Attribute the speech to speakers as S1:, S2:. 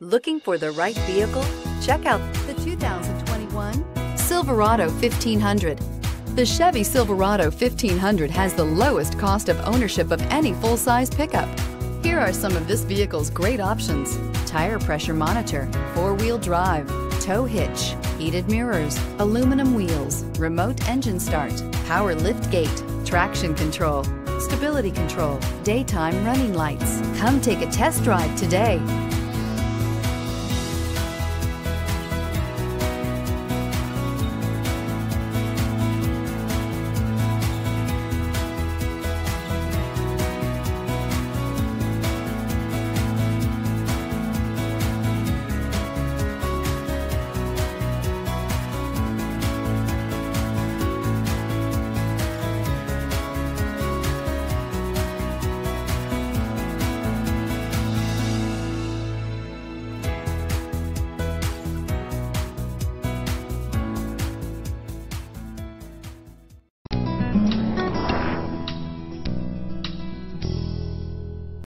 S1: Looking for the right vehicle? Check out the 2021 Silverado 1500. The Chevy Silverado 1500 has the lowest cost of ownership of any full-size pickup. Here are some of this vehicle's great options. Tire pressure monitor, four-wheel drive, tow hitch, heated mirrors, aluminum wheels, remote engine start, power lift gate, traction control, stability control, daytime running lights. Come take a test drive today.